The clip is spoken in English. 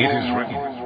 It is written.